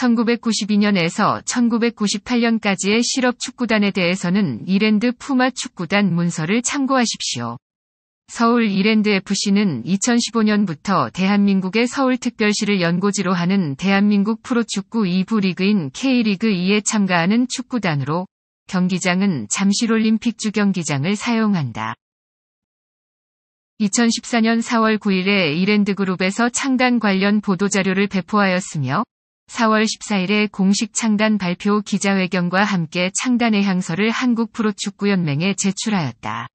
1992년에서 1998년까지의 실업 축구단에 대해서는 이랜드 푸마 축구단 문서를 참고하십시오. 서울 이랜드FC는 2015년부터 대한민국의 서울특별시를 연고지로 하는 대한민국 프로축구 2부 리그인 K리그 2에 참가하는 축구단으로 경기장은 잠실올림픽 주 경기장을 사용한다. 2014년 4월 9일에 이랜드 그룹에서 창단 관련 보도자료를 배포하였으며 4월 14일에 공식 창단 발표 기자회견과 함께 창단의 향서를 한국 프로축구연맹에 제출하였다.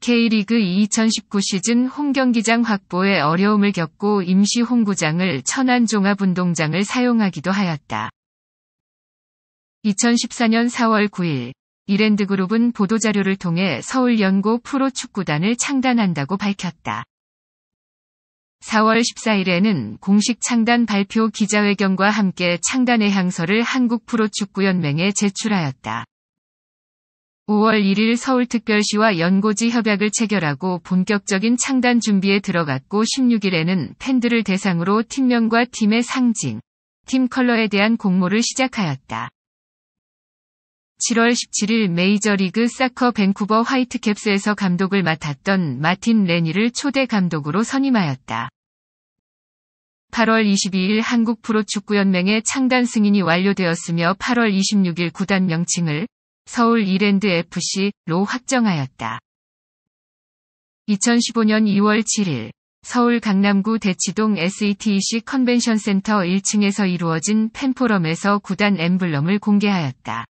K리그 2019 시즌 홈경기장 확보에 어려움을 겪고 임시 홈구장을 천안 종합운동장을 사용하기도 하였다. 2014년 4월 9일 이랜드그룹은 보도자료를 통해 서울연고 프로축구단을 창단한다고 밝혔다. 4월 14일에는 공식 창단 발표 기자회견과 함께 창단의 향서를 한국 프로축구연맹에 제출하였다. 5월 1일 서울특별시와 연고지 협약을 체결하고 본격적인 창단 준비에 들어갔고 16일에는 팬들을 대상으로 팀명과 팀의 상징, 팀 컬러에 대한 공모를 시작하였다. 7월 17일 메이저리그 사커 밴쿠버 화이트캡스에서 감독을 맡았던 마틴 레니를 초대 감독으로 선임하였다. 8월 22일 한국 프로축구연맹의 창단 승인이 완료되었으며 8월 26일 구단 명칭을 서울 이랜드 FC로 확정하였다. 2015년 2월 7일 서울 강남구 대치동 SETEC 컨벤션 센터 1층에서 이루어진 팬포럼에서 구단 엠블럼을 공개하였다.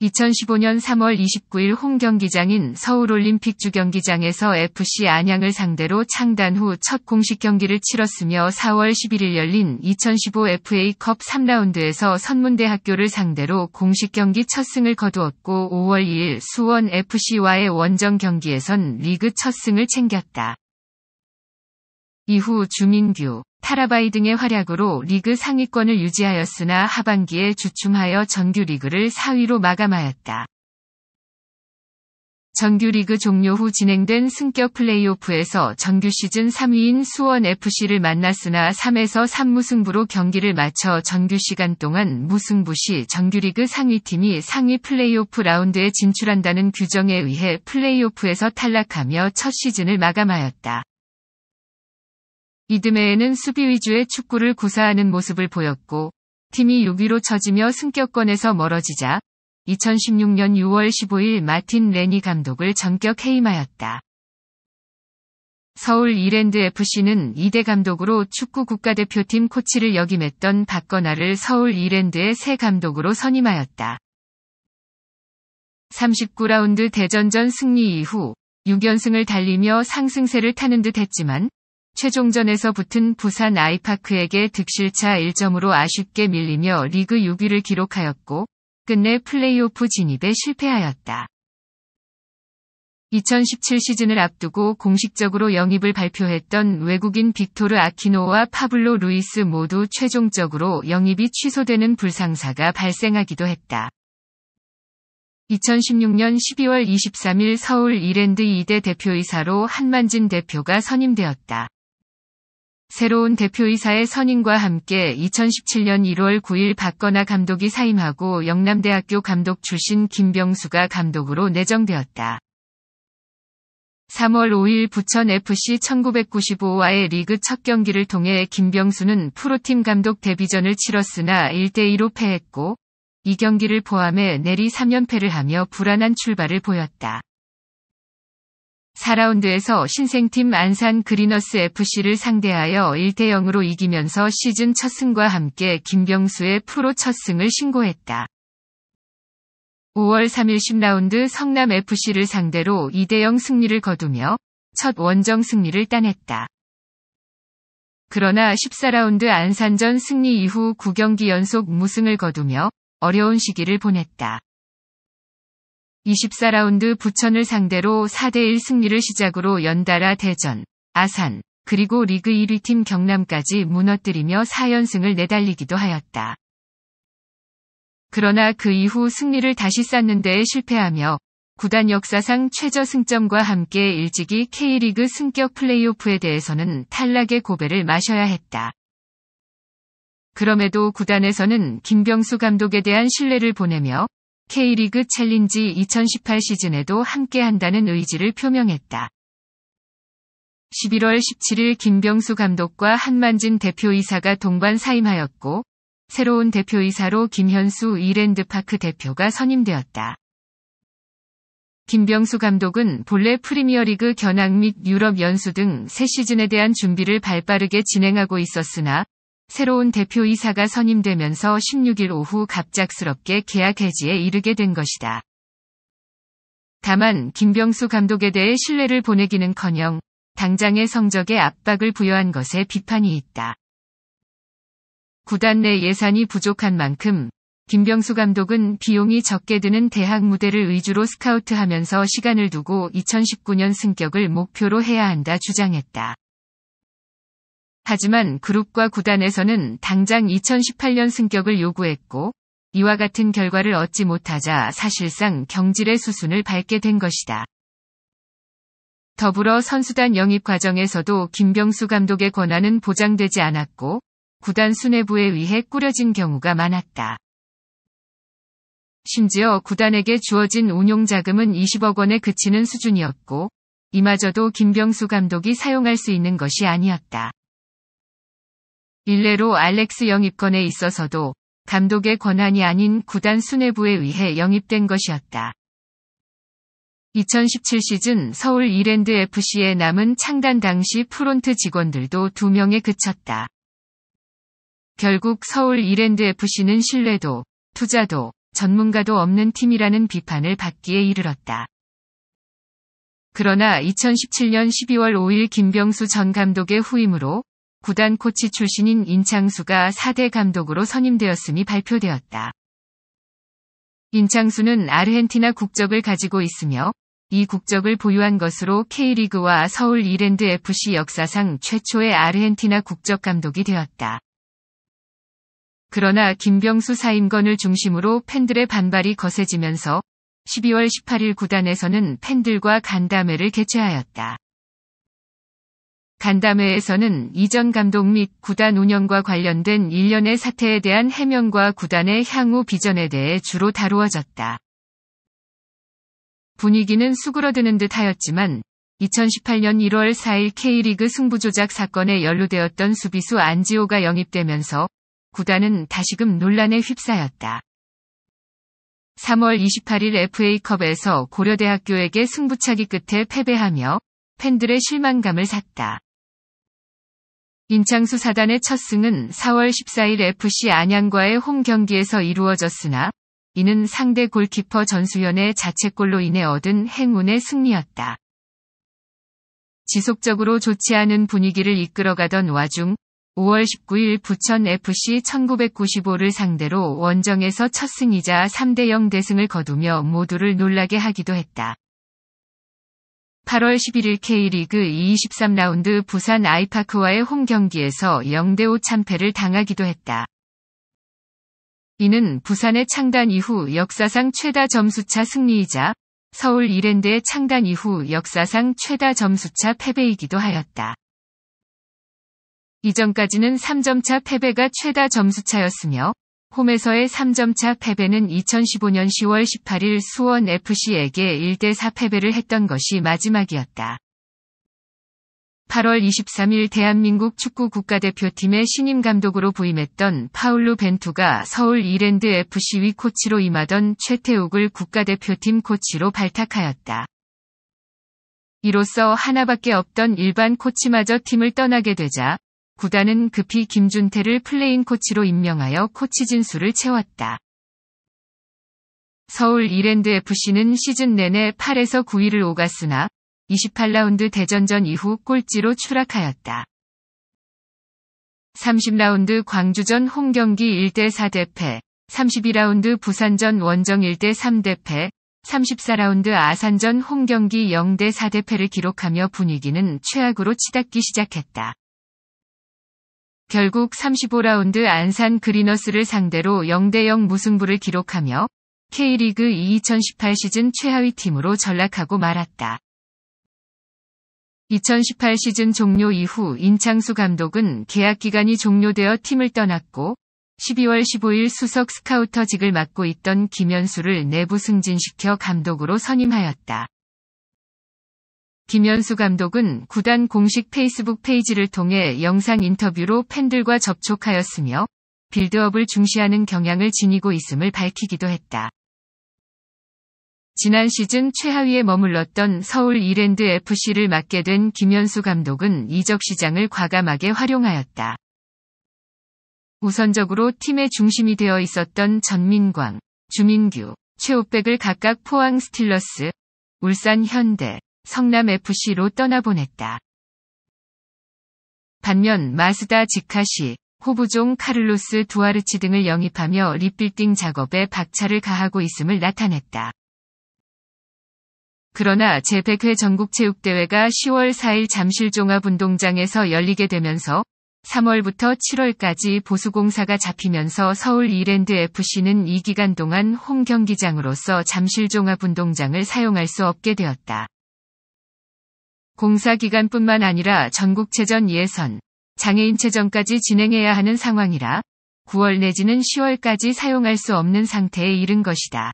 2015년 3월 29일 홈 경기장인 서울올림픽 주경기장에서 FC 안양을 상대로 창단 후 첫 공식 경기를 치렀으며 4월 11일 열린 2015 FA컵 3라운드에서 선문대학교를 상대로 공식 경기 첫 승을 거두었고 5월 2일 수원 FC와의 원정 경기에선 리그 첫 승을 챙겼다. 이후 주민규, 타라바이 등의 활약으로 리그 상위권을 유지하였으나 하반기에 주춤하여 정규리그를 4위로 마감하였다. 정규리그 종료 후 진행된 승격 플레이오프에서 정규 시즌 3위인 수원FC를 만났으나 3에서 3무승부로 경기를 마쳐 정규 시간 동안 무승부 시 정규리그 상위팀이 상위 플레이오프 라운드에 진출한다는 규정에 의해 플레이오프에서 탈락하며 첫 시즌을 마감하였다. 이듬해에는 수비 위주의 축구를 구사하는 모습을 보였고 팀이 6위로 처지며 승격권에서 멀어지자 2016년 6월 15일 마틴 레니 감독을 전격 해임하였다. 서울 이랜드 FC는 2대 감독으로 축구 국가대표팀 코치를 역임했던 박건아를 서울 이랜드의 새 감독으로 선임하였다. 39라운드 대전전 승리 이후 6연승을 달리며 상승세를 타는 듯 했지만 최종전에서 붙은 부산 아이파크에게 득실차 1점으로 아쉽게 밀리며 리그 6위를 기록하였고 끝내 플레이오프 진입에 실패하였다. 2017 시즌을 앞두고 공식적으로 영입을 발표했던 외국인 빅토르 아키노와 파블로 루이스 모두 최종적으로 영입이 취소되는 불상사가 발생하기도 했다. 2016년 12월 23일 서울 이랜드 2대 대표이사로 한만진 대표가 선임되었다. 새로운 대표이사의 선임과 함께 2017년 1월 9일 박건아 감독이 사임하고 영남대학교 감독 출신 김병수가 감독으로 내정되었다. 3월 5일 부천FC 1995와의 리그 첫 경기를 통해 김병수는 프로팀 감독 데뷔전을 치렀으나 1대2로 패했고 이 경기를 포함해 내리 3연패를 하며 불안한 출발을 보였다. 4라운드에서 신생팀 안산 그리너스 FC를 상대하여 1대 0으로 이기면서 시즌 첫 승과 함께 김병수의 프로 첫 승을 신고했다. 5월 3일 10라운드 성남 FC를 상대로 2대 0 승리를 거두며 첫 원정 승리를 따냈다. 그러나 14라운드 안산전 승리 이후 9경기 연속 무승을 거두며 어려운 시기를 보냈다. 24라운드 부천을 상대로 4대1 승리를 시작으로 연달아 대전, 아산, 그리고 리그 1위 팀 경남까지 무너뜨리며 4연승을 내달리기도 하였다. 그러나 그 이후 승리를 다시 쌓는 데에 실패하며 구단 역사상 최저 승점과 함께 일찍이 K리그 승격 플레이오프에 대해서는 탈락의 고배를 마셔야 했다. 그럼에도 구단에서는 김병수 감독에 대한 신뢰를 보내며 K리그 챌린지 2018 시즌에도 함께 한다는 의지를 표명했다. 11월 17일 김병수 감독과 한만진 대표이사가 동반 사임하였고 새로운 대표이사로 김현수 이랜드파크 대표가 선임되었다. 김병수 감독은 본래 프리미어리그 견학 및 유럽 연수 등 새 시즌에 대한 준비를 발빠르게 진행하고 있었으나 새로운 대표이사가 선임되면서 16일 오후 갑작스럽게 계약 해지에 이르게 된 것이다. 다만 김병수 감독에 대해 신뢰를 보내기는커녕 당장의 성적에 압박을 부여한 것에 비판이 있다. 구단 내 예산이 부족한 만큼 김병수 감독은 비용이 적게 드는 대학 무대를 위주로 스카우트하면서 시간을 두고 2019년 승격을 목표로 해야 한다 주장했다. 하지만 그룹과 구단에서는 당장 2018년 승격을 요구했고 이와 같은 결과를 얻지 못하자 사실상 경질의 수순을 밟게 된 것이다. 더불어 선수단 영입 과정에서도 김병수 감독의 권한은 보장되지 않았고 구단 수뇌부에 의해 꾸려진 경우가 많았다. 심지어 구단에게 주어진 운용 자금은 20억 원에 그치는 수준이었고 이마저도 김병수 감독이 사용할 수 있는 것이 아니었다. 일례로 알렉스 영입권에 있어서도 감독의 권한이 아닌 구단 수뇌부에 의해 영입된 것이었다. 2017 시즌 서울 이랜드 FC에 남은 창단 당시 프론트 직원들도 2명에 그쳤다. 결국 서울 이랜드 FC는 신뢰도, 투자도, 전문가도 없는 팀이라는 비판을 받기에 이르렀다. 그러나 2017년 12월 5일 김병수 전 감독의 후임으로 구단 코치 출신인 인창수가 4대 감독으로 선임되었음이 발표되었다. 인창수는 아르헨티나 국적을 가지고 있으며 이 국적을 보유한 것으로 K리그와 서울 이랜드 FC 역사상 최초의 아르헨티나 국적 감독이 되었다. 그러나 김병수 사임건을 중심으로 팬들의 반발이 거세지면서 12월 18일 구단에서는 팬들과 간담회를 개최하였다. 간담회에서는 이전 감독 및 구단 운영과 관련된 일련의 사태에 대한 해명과 구단의 향후 비전에 대해 주로 다루어졌다. 분위기는 수그러드는 듯 하였지만 2018년 1월 4일 K리그 승부조작 사건에 연루되었던 수비수 안지호가 영입되면서 구단은 다시금 논란에 휩싸였다. 3월 28일 FA컵에서 고려대학교에게 승부차기 끝에 패배하며 팬들의 실망감을 샀다. 인창수 사단의 첫 승은 4월 14일 FC 안양과의 홈 경기에서 이루어졌으나 이는 상대 골키퍼 전수현의 자책골로 인해 얻은 행운의 승리였다. 지속적으로 좋지 않은 분위기를 이끌어가던 와중 5월 19일 부천FC 1995를 상대로 원정에서 첫 승이자 3대 0 대승을 거두며 모두를 놀라게 하기도 했다. 8월 11일 K리그 23라운드 부산 아이파크와의 홈 경기에서 0대5 참패를 당하기도 했다. 이는 부산의 창단 이후 역사상 최다 점수차 승리이자 서울 이랜드의 창단 이후 역사상 최다 점수차 패배이기도 하였다. 이전까지는 3점차 패배가 최다 점수차였으며 홈에서의 3점차 패배는 2015년 10월 18일 수원 FC에게 1대4 패배를 했던 것이 마지막이었다. 8월 23일 대한민국 축구 국가대표팀의 신임 감독으로 부임했던 파울루 벤투가 서울 이랜드 FC 위 코치로 임하던 최태욱을 국가대표팀 코치로 발탁하였다. 이로써 하나밖에 없던 일반 코치마저 팀을 떠나게 되자 구단은 급히 김준태를 플레잉 코치로 임명하여 코치 진수를 채웠다. 서울 이랜드 FC는 시즌 내내 8에서 9위를 오갔으나 28라운드 대전전 이후 꼴찌로 추락하였다. 30라운드 광주전 홈경기 1대4 대패, 32라운드 부산전 원정 1대3 대패, 34라운드 아산전 홈경기 0대4 대패를 기록하며 분위기는 최악으로 치닫기 시작했다. 결국 35라운드 안산 그리너스를 상대로 0대0 무승부를 기록하며 K리그 2018 시즌 최하위 팀으로 전락하고 말았다. 2018 시즌 종료 이후 인창수 감독은 계약 기간이 종료되어 팀을 떠났고 12월 15일 수석 스카우터직을 맡고 있던 김현수를 내부 승진시켜 감독으로 선임하였다. 김현수 감독은 구단 공식 페이스북 페이지를 통해 영상 인터뷰로 팬들과 접촉하였으며 빌드업을 중시하는 경향을 지니고 있음을 밝히기도 했다. 지난 시즌 최하위에 머물렀던 서울 이랜드 FC를 맡게 된 김현수 감독은 이적 시장을 과감하게 활용하였다. 우선적으로 팀의 중심이 되어 있었던 전민광, 주민규, 최우백을 각각 포항 스틸러스, 울산 현대, 성남 FC로 떠나보냈다. 반면 마스다 지카시, 호부종 카를로스 두아르치 등을 영입하며 리빌딩 작업에 박차를 가하고 있음을 나타냈다. 그러나 제100회 전국체육대회가 10월 4일 잠실 종합운동장에서 열리게 되면서 3월부터 7월까지 보수공사가 잡히면서 서울 이랜드 FC는 이 기간 동안 홈 경기장으로서 잠실 종합운동장을 사용할 수 없게 되었다. 공사 기간뿐만 아니라 전국체전 예선, 장애인체전까지 진행해야 하는 상황이라 9월 내지는 10월까지 사용할 수 없는 상태에 이른 것이다.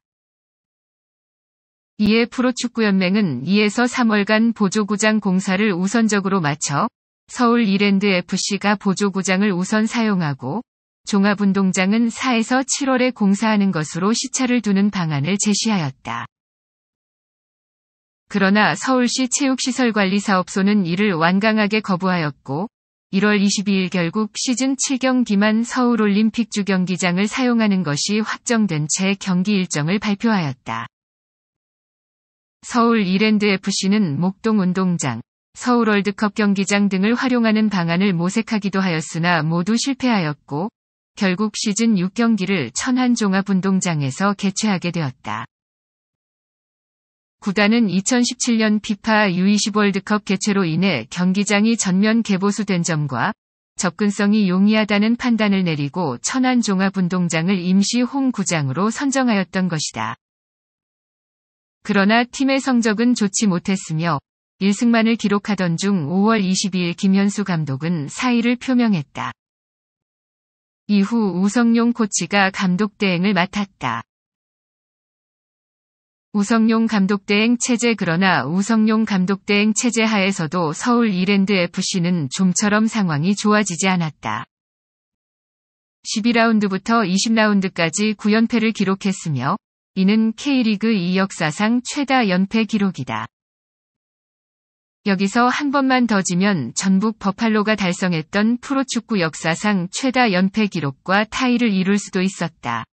이에 프로축구연맹은 2에서 3월간 보조구장 공사를 우선적으로 마쳐 서울 이랜드 FC가 보조구장을 우선 사용하고 종합운동장은 4에서 7월에 공사하는 것으로 시차를 두는 방안을 제시하였다. 그러나 서울시 체육시설관리사업소는 이를 완강하게 거부하였고 1월 22일 결국 시즌 7경 기만 서울올림픽 주경기장을 사용하는 것이 확정된 채 경기 일정을 발표하였다. 서울 이랜드FC는 목동운동장, 서울월드컵 경기장 등을 활용하는 방안을 모색하기도 하였으나 모두 실패하였고, 결국 시즌 6경기를 천안종합운동장에서 개최하게 되었다. 구단은 2017년 피파 U20 월드컵 개최로 인해 경기장이 전면 개보수된 점과 접근성이 용이하다는 판단을 내리고 천안 종합운동장을 임시 홈구장으로 선정하였던 것이다. 그러나 팀의 성적은 좋지 못했으며 1승만을 기록하던 중 5월 22일 김현수 감독은 사의를 표명했다. 이후 우성용 코치가 감독 대행을 맡았다. 우성용 감독 대행 체제 그러나 우성용 감독 대행 체제 하에서도 서울 이랜드 FC는 좀처럼 상황이 좋아지지 않았다. 12라운드부터 20라운드까지 9연패를 기록했으며 이는 K리그 2 역사상 최다 연패 기록이다. 여기서 한 번만 더 지면 전북 버팔로가 달성했던 프로축구 역사상 최다 연패 기록과 타이를 이룰 수도 있었다.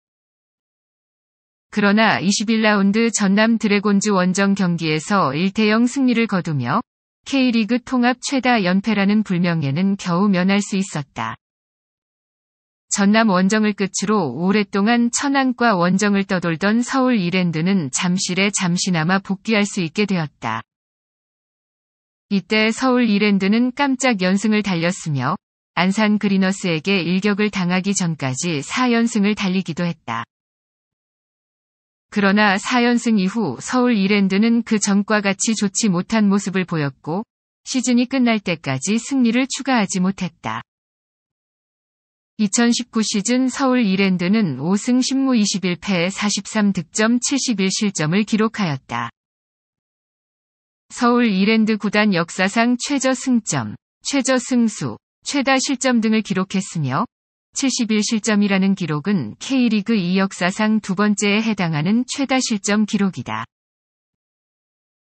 그러나 21라운드 전남 드래곤즈 원정 경기에서 1대0 승리를 거두며 K리그 통합 최다 연패라는 불명예는 겨우 면할 수 있었다. 전남 원정을 끝으로 오랫동안 천안과 원정을 떠돌던 서울 이랜드는 잠실에 잠시나마 복귀할 수 있게 되었다. 이때 서울 이랜드는 깜짝 연승을 달렸으며 안산 그리너스에게 일격을 당하기 전까지 4연승을 달리기도 했다. 그러나 4연승 이후 서울 이랜드는 그 전과 같이 좋지 못한 모습을 보였고 시즌이 끝날 때까지 승리를 추가하지 못했다. 2019 시즌 서울 이랜드는 5승 10무 21패 43득점 71실점을 기록하였다. 서울 이랜드 구단 역사상 최저 승점, 최저 승수, 최다 실점 등을 기록했으며 71실점이라는 기록은 K리그 2 역사상 두 번째에 해당하는 최다 실점 기록이다.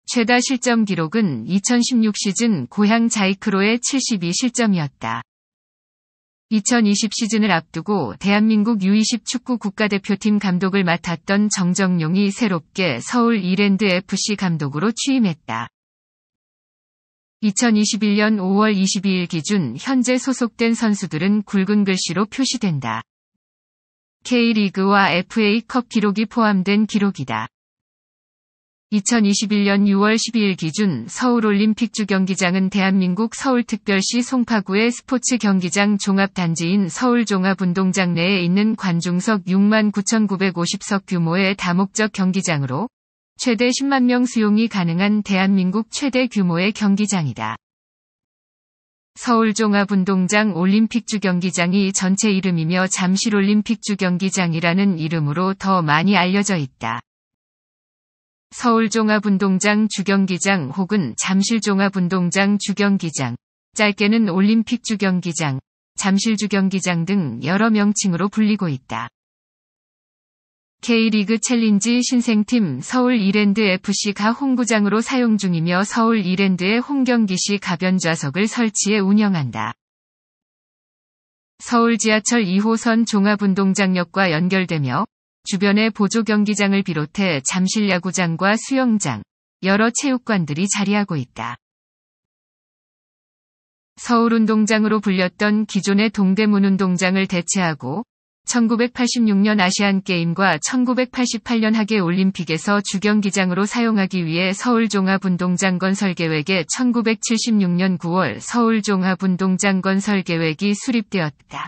최다 실점 기록은 2016 시즌 고향 자이크로의 72실점이었다. 2020 시즌을 앞두고 대한민국 U20 축구 국가대표팀 감독을 맡았던 정정용이 새롭게 서울 이랜드 FC 감독으로 취임했다. 2021년 5월 22일 기준 현재 소속된 선수들은 굵은 글씨로 표시된다. K리그와 FA컵 기록이 포함된 기록이다. 2021년 6월 12일 기준 서울올림픽 주 경기장은 대한민국 서울특별시 송파구의 스포츠 경기장 종합단지인 서울종합운동장 내에 있는 관중석 6만 9,950석 규모의 다목적 경기장으로 최대 10만 명 수용이 가능한 대한민국 최대 규모의 경기장이다. 서울 종합운동장 올림픽주 경기장이 전체 이름이며 잠실 올림픽주 경기장이라는 이름으로 더 많이 알려져 있다. 서울 종합운동장 주경기장 혹은 잠실 종합운동장 주경기장, 짧게는 올림픽 주경기장, 잠실 주경기장 등 여러 명칭으로 불리고 있다. K리그 챌린지 신생팀 서울 이랜드 FC가 홈구장으로 사용 중이며 서울 이랜드의 홈경기 시 가변 좌석을 설치해 운영한다. 서울 지하철 2호선 종합운동장역과 연결되며 주변의 보조 경기장을 비롯해 잠실 야구장과 수영장, 여러 체육관들이 자리하고 있다. 서울운동장으로 불렸던 기존의 동대문 운동장을 대체하고 1986년 아시안게임과 1988년 하계올림픽에서 주경기장으로 사용하기 위해 서울종합운동장 건 설 계획에 1976년 9월 서울종합운동장 건 설 계획이 수립되었다.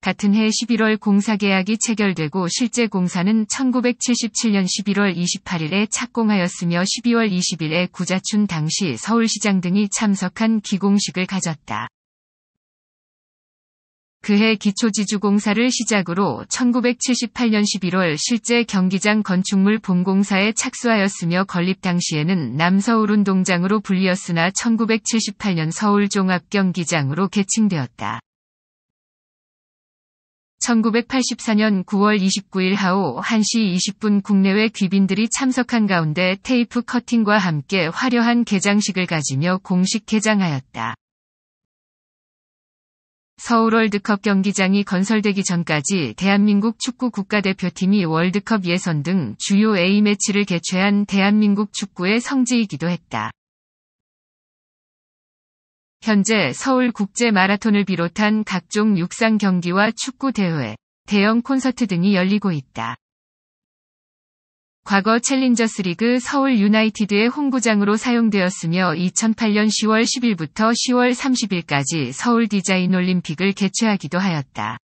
같은 해 11월 공사 계약이 체결되고 실제 공사는 1977년 11월 28일에 착공하였으며 12월 20일에 구자춘 당시 서울시장 등이 참석한 기공식을 가졌다. 그해 기초지주공사를 시작으로 1978년 11월 실제 경기장 건축물 본공사에 착수하였으며 건립 당시에는 남서울운동장으로 불리었으나 1978년 서울종합경기장으로 개칭되었다. 1984년 9월 29일 하오 1시 20분 국내외 귀빈들이 참석한 가운데 테이프 커팅과 함께 화려한 개장식을 가지며 공식 개장하였다. 서울 월드컵 경기장이 건설되기 전까지 대한민국 축구 국가대표팀이 월드컵 예선 등 주요 A매치를 개최한 대한민국 축구의 성지이기도 했다. 현재 서울 국제 마라톤을 비롯한 각종 육상 경기와 축구 대회, 대형 콘서트 등이 열리고 있다. 과거 챌린저스 리그 서울 유나이티드의 홈구장으로 사용되었으며 2008년 10월 10일부터 10월 30일까지 서울 디자인 올림픽을 개최하기도 하였다.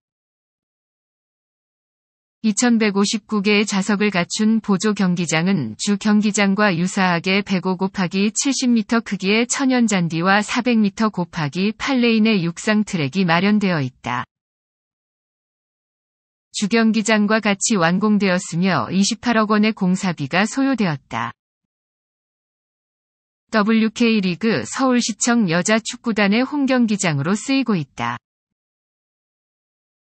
2159개의 좌석을 갖춘 보조 경기장은 주 경기장과 유사하게 105 곱하기 70m 크기의 천연 잔디와 400m 곱하기 8레인의 육상 트랙이 마련되어 있다. 주경기장과 같이 완공되었으며 28억 원의 공사비가 소요되었다. WK리그 서울시청 여자축구단의 홈경기장으로 쓰이고 있다.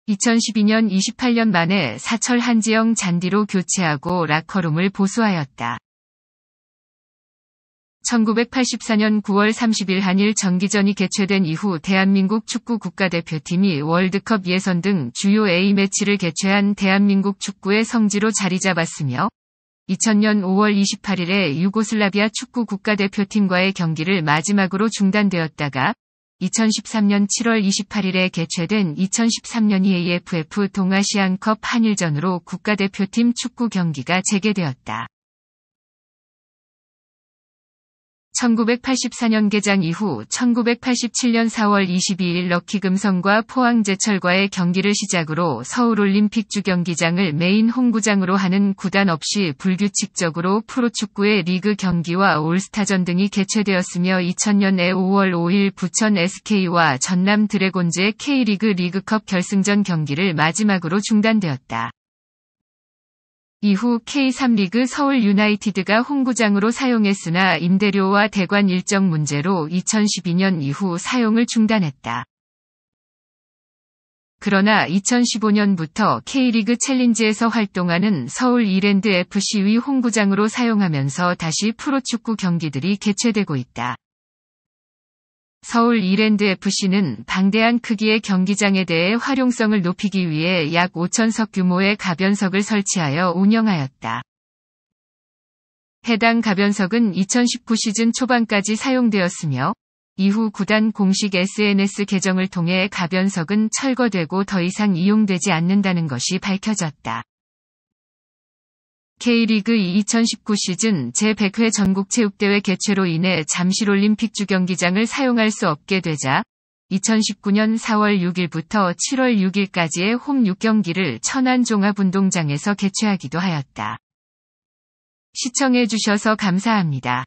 2012년 28년 만에 사철 한지영 잔디로 교체하고 라커룸을 보수하였다. 1984년 9월 30일 한일 정기전이 개최된 이후 대한민국 축구 국가대표팀이 월드컵 예선 등 주요 A매치를 개최한 대한민국 축구의 성지로 자리 잡았으며 2000년 5월 28일에 유고슬라비아 축구 국가대표팀과의 경기를 마지막으로 중단되었다가 2013년 7월 28일에 개최된 2013년 EAFF 동아시안컵 한일전으로 국가대표팀 축구 경기가 재개되었다. 1984년 개장 이후 1987년 4월 22일 럭키 금성과 포항제철과의 경기를 시작으로 서울올림픽 주경기장을 메인 홈구장으로 하는 구단 없이 불규칙적으로 프로축구의 리그 경기와 올스타전 등이 개최되었으며 2000년에 5월 5일 부천 SK와 전남 드래곤즈의 K리그 리그컵 결승전 경기를 마지막으로 중단되었다. 이후 K3 리그 서울 유나이티드가 홈구장으로 사용했으나 임대료와 대관 일정 문제로 2012년 이후 사용을 중단했다. 그러나 2015년부터 K리그 챌린지에서 활동하는 서울 이랜드 FC의 홈구장으로 사용하면서 다시 프로축구 경기들이 개최되고 있다. 서울 이랜드 FC는 방대한 크기의 경기장에 대해 활용성을 높이기 위해 약 5천석 규모의 가변석을 설치하여 운영하였다. 해당 가변석은 2019 시즌 초반까지 사용되었으며 이후 구단 공식 SNS 계정을 통해 가변석은 철거되고 더 이상 이용되지 않는다는 것이 밝혀졌다. K리그 2019 시즌 제100회 전국체육대회 개최로 인해 잠실 올림픽 주경기장을 사용할 수 없게 되자 2019년 4월 6일부터 7월 6일까지의 홈 6경기를 천안 종합운동장에서 개최하기도 하였다. 시청해주셔서 감사합니다.